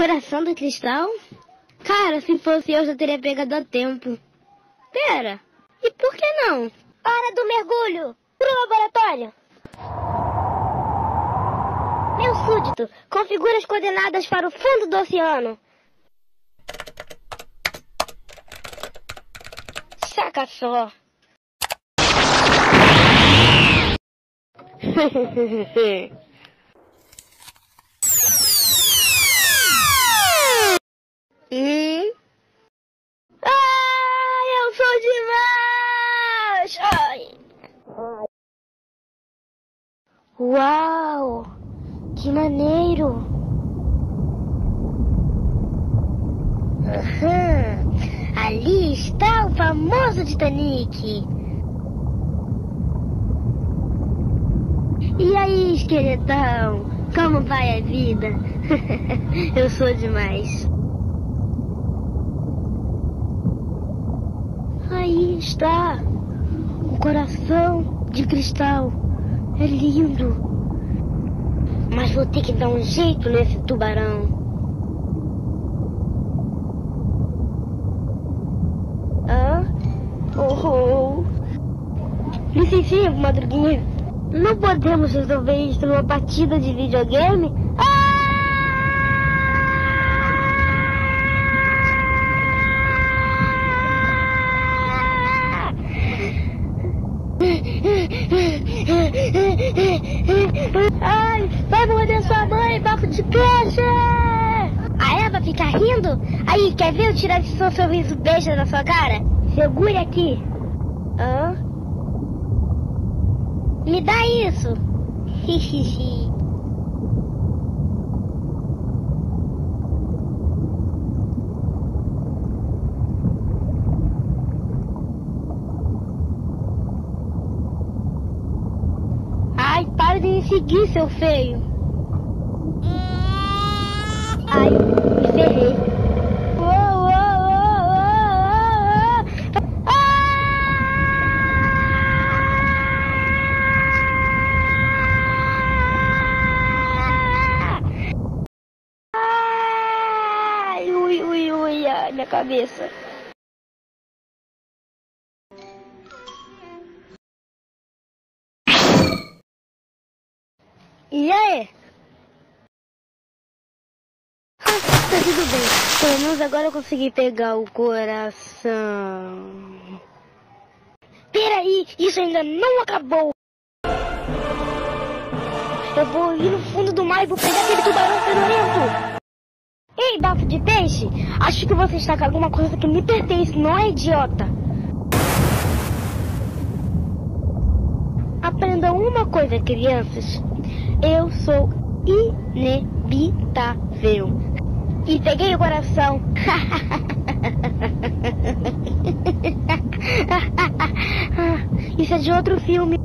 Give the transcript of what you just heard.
Coração do cristal? Cara, se fosse eu já teria pegado a tempo. Pera, e por que não? Hora do mergulho! Pro laboratório! Meu súdito, configura as coordenadas para o fundo do oceano. Saca só. hum? Ah, eu sou demais! Ai. Uau! Que maneiro! Aham, ali está o famoso Titanic! E aí, esqueletão? Como vai a vida? Eu sou demais. Aí está. O coração de cristal. É lindo. Mas vou ter que dar um jeito nesse tubarão. Hã? Oh, oh. Licencinha, madruguinha. Não podemos resolver isso numa partida de videogame? Ai, vai morder sua mãe, bafo de peixe! A Eva fica rindo? Aí, quer ver eu tirar esse seu sorriso beijo na sua cara? Segure aqui. Hã? Me dá isso. Hihihi. Ai, para de me seguir, seu feio. Ai, minha cabeça. E aí? Ah, tá tudo bem. Pelo menos agora eu consegui pegar o coração. Peraí, isso ainda não acabou. Eu vou ir no fundo do mar e vou pegar aquele tubarão fedorento. Bafo de peixe, acho que você está com alguma coisa que me pertence, não é idiota? Aprendam uma coisa, crianças. Eu sou inevitável. E peguei o coração. Isso é de outro filme.